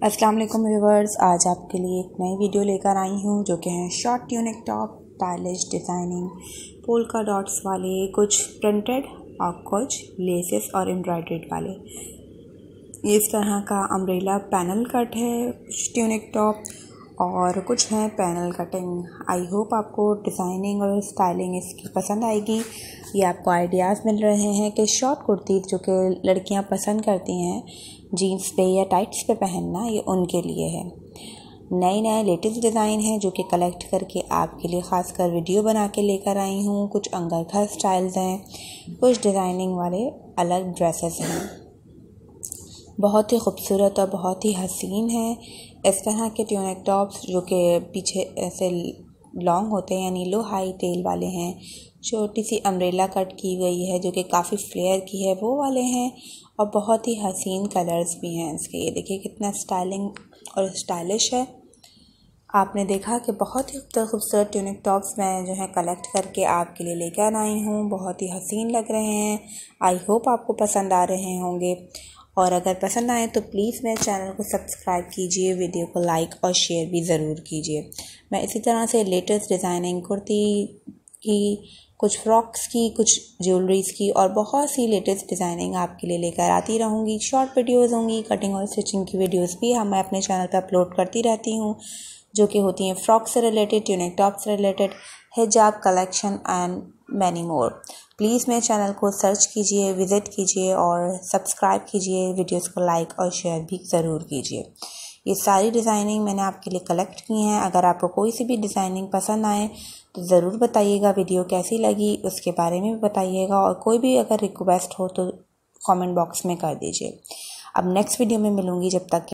अस्सलाम वालेकुम व्यूवर्स आज आपके लिए एक नई वीडियो लेकर आई हूँ, जो कि है short tunic top stylish designing polka dots वाले, कुछ प्रिंटेड और कुछ लेसेस और एम्ब्रॉयड्रेड वाले। इस तरह का अम्ब्रेला पैनल कट है ट्यूनिक टॉप। और कुछ है पैनल कटिंग। आई होप आपको डिज़ाइनिंग और स्टाइलिंग इसकी पसंद आएगी। ये आपको आइडियाज़ मिल रहे हैं कि शॉर्ट कुर्ती जो कि लड़कियाँ पसंद करती हैं जीन्स पे या टाइट्स पे पहनना, ये उनके लिए है। नए नए लेटेस्ट डिज़ाइन हैं जो कि कलेक्ट करके आपके लिए ख़ास कर वीडियो बना के लेकर आई हूँ। कुछ अंगरखा स्टाइल्स हैं। कुछ डिज़ाइनिंग वाले अलग ड्रेसेस हैं। बहुत ही खूबसूरत और बहुत ही हसीन है। इस तरह के ट्यूनिक टॉप्स जो कि पीछे ऐसे लॉन्ग होते हैं, यानी लो हाई टेल वाले हैं, छोटी सी अम्ब्रेला कट की गई है, जो कि काफ़ी फ्लेयर की है, वो वाले हैं। और बहुत ही हसीन कलर्स भी हैं इसके। ये देखिए कितना स्टाइलिंग और स्टाइलिश है। आपने देखा कि बहुत ही खूबसूरत ट्यूनिक टॉप्स मैं जो है कलेक्ट करके आपके लिए लेकर आई हूँ। बहुत ही हसीन लग रहे हैं। आई होप आपको पसंद आ रहे होंगे। और अगर पसंद आए तो प्लीज़ मेरे चैनल को सब्सक्राइब कीजिए, वीडियो को लाइक और शेयर भी ज़रूर कीजिए। मैं इसी तरह से लेटेस्ट डिज़ाइनिंग कुर्ती की, कुछ फ्रॉक्स की, कुछ ज्वेलरीज़ की और बहुत सी लेटेस्ट डिज़ाइनिंग आपके लिए लेकर आती रहूँगी। शॉर्ट वीडियोज़ होंगी, कटिंग और स्टिचिंग की वीडियोज़ भी हम मैं अपने चैनल पर अपलोड करती रहती हूँ, जो कि होती हैं फ्रॉक से रिलेटेड ट्यूनिक टॉप से रिलेटेड, हिजाब collection and many more. Please मेरे चैनल को सर्च कीजिए, विज़िट कीजिए और सब्सक्राइब कीजिए वीडियोस को लाइक और शेयर भी ज़रूर कीजिए। ये सारी डिज़ाइनिंग मैंने आपके लिए कलेक्ट की हैं। अगर आपको कोई सी भी डिज़ाइनिंग पसंद आए तो ज़रूर बताइएगा वीडियो कैसी लगी, उसके बारे में भी बताइएगा और कोई भी अगर रिक्वेस्ट हो तो कमेंट बॉक्स में कर दीजिए। अब नेक्स्ट वीडियो में मिलूँगी, जब तक